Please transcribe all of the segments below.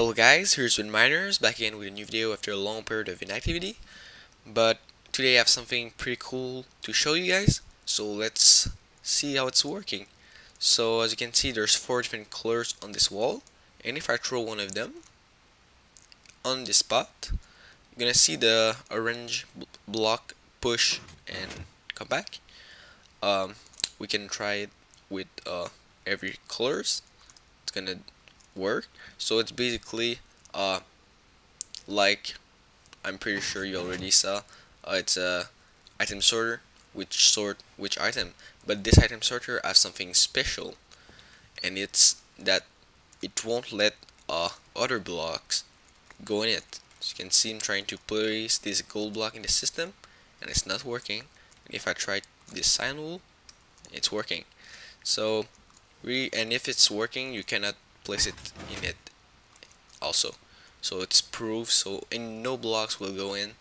Hello guys, here's Win Miners back again with a new video after a long period of inactivity. But today I have something pretty cool to show you guys, so let's see how it's working. So as you can see there's four different colors on this wall, and if I throw one of them on this spot, you're gonna see the orange block push and come back. Um, we can try it with uh, every colors. It's gonna work. So it's basically uh like I'm pretty sure you already saw uh, it's a item sorter which sort which item? But this item sorter has something special and it's that it won't let uh other blocks go in it. So you can see I'm trying to place this gold block in the system and it's not working. And if I try this cyan wool it's working. So we and if it's working you cannot place it in it also. So it's proof so in no blocks will go in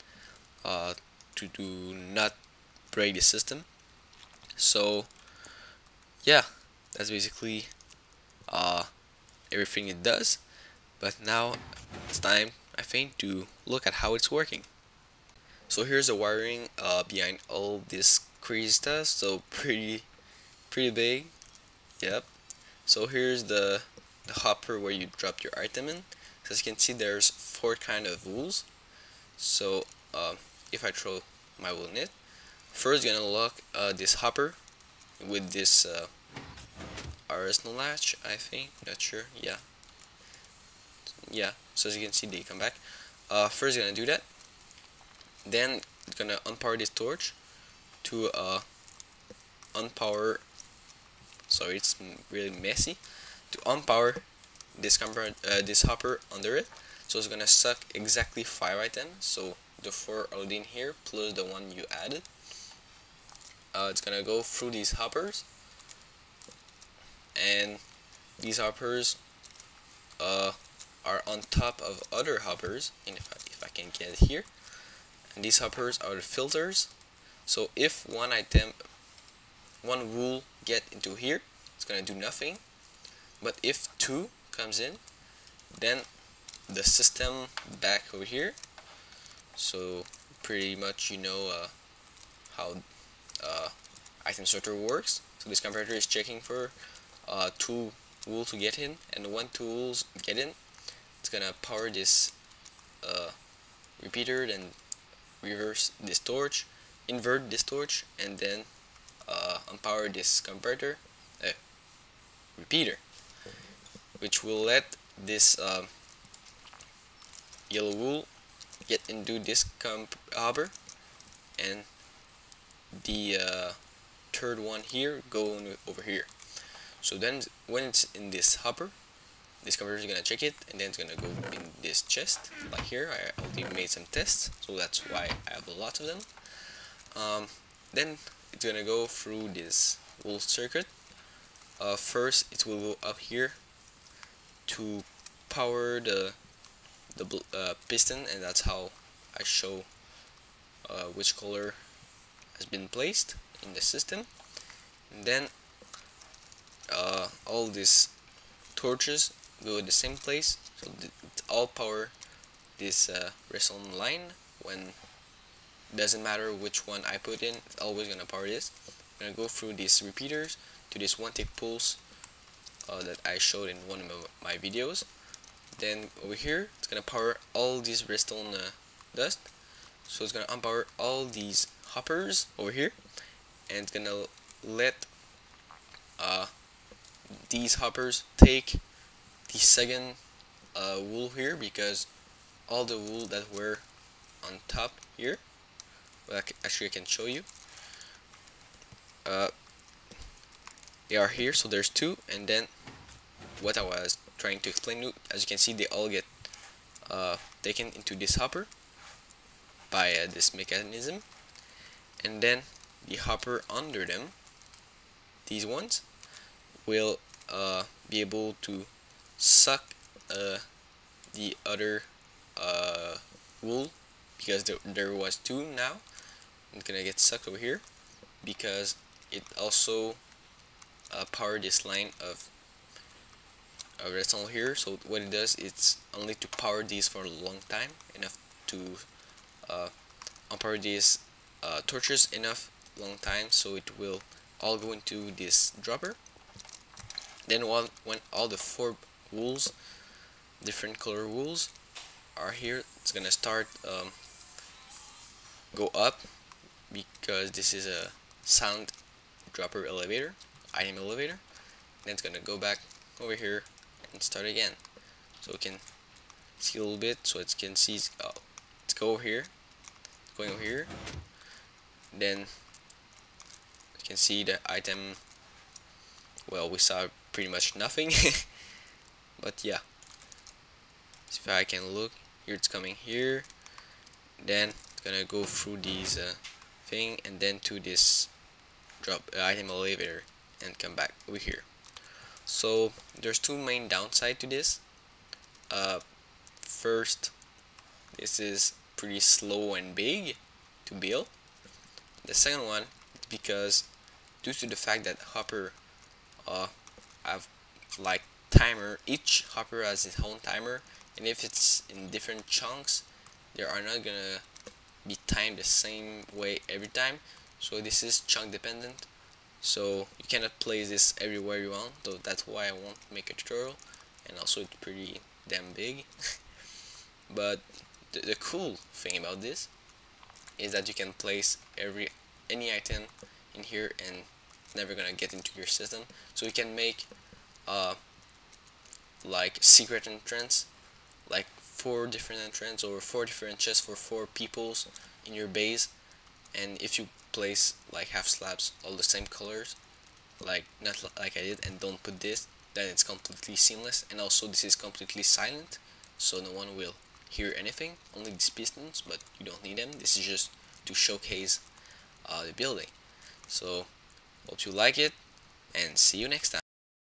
uh, to do not break the system. So yeah that's basically uh, everything it does. But now it's time I think to look at how it's working. So here's the wiring uh, behind all this crazy stuff. So pretty pretty big. Yep. So here's the the hopper where you drop your item in. So as you can see there's four kind of wools. So uh, if I throw my wool in it, first gonna lock uh, this hopper with this uh, RS NOR latch I think, not sure, yeah. Yeah, so as you can see they come back. Uh, first gonna do that. Then gonna unpower this torch to uh, unpower sorry it's really messy to unpower this uh, this hopper under it. So it's gonna suck exactly five items. So the four already in here plus the one you added uh, it's gonna go through these hoppers. And these hoppers uh, are on top of other hoppers and if I, if I can get here. And these hoppers are the filters. So if one item one wool get into here it's gonna do nothing but if 2 comes in then the system back over here. So pretty much you know uh, how uh, item sorter works. So this comparator is checking for uh, two wool to get in. And when two wools get in it's gonna power this uh, repeater then reverse this torch invert this torch and then uh, unpower this comparator uh, repeater which will let this uh, yellow wool get into this hopper. And the uh, third one here go over here. So then when it's in this hopper this comparator is gonna check it and then it's gonna go in this chest like here. I already made some tests so that's why I have a lot of them. Um, then it's gonna go through this wool circuit. Uh, first it will go up here to power the the uh, piston and that's how I show uh, which color has been placed in the system. And then uh, all these torches go in the same place so all power this uh, redstone line when doesn't matter which one I put in it's always gonna power this. I'm gonna go through these repeaters to this one tick pulse uh, that I showed in one of my videos. Then over here it's gonna power all these redstone uh, dust. So it's gonna unpower all these hoppers over here. And it's gonna let uh, these hoppers take the second uh, wool here because all the wool that were on top here well, actually I can show you. Uh, they are here so there's two. And then what I was trying to explain you. As you can see they all get uh, taken into this hopper by uh, this mechanism. And then the hopper under them these ones will uh, be able to suck uh, the other uh, wool because there, there was two now. It's gonna get sucked over here because it also uh, power this line of a redstone here so what it does it's only to power these for a long time enough to uh, unpower these uh, torches enough long time so it will all go into this dropper. Then while, when all the four wools different color wools are here it's gonna start um, go up because this is a sound dropper elevator item elevator. Then it's gonna go back over here and start again. So we can see a little bit so it can see oh, let's go over here. Going over here. Then you can see the item. Well we saw pretty much nothing. But yeah. If I can look. Here it's coming here. Then it's gonna go through these uh, thing and then to this drop uh, item elevator and come back over here so there's two main downside to this. Uh, first this is pretty slow and big to build. The second one because due to the fact that hopper uh, have like timer each hopper has its own timer and if it's in different chunks they are not gonna be timed the same way every time. So this is chunk dependent so you cannot place this everywhere you want so that's why I won't make a tutorial. And also it's pretty damn big. But the, the cool thing about this is that you can place every any item in here and never gonna get into your system. So you can make uh, like secret entrance like four different entrance or four different chests for four peoples in your base and if you place like half slabs all the same colors like not like I did and don't put this then it's completely seamless. And also this is completely silent so no one will hear anything only these pistons but you don't need them. This is just to showcase uh, the building. So hope you like it and see you next time